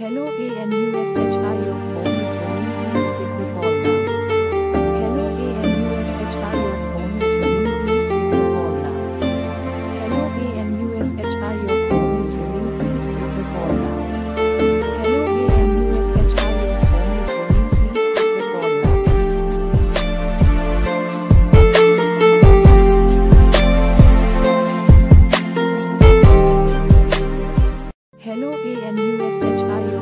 Hello ANUSHIO4 hello ANUSHIO